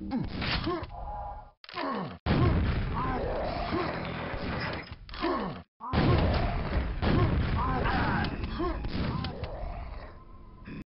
嗯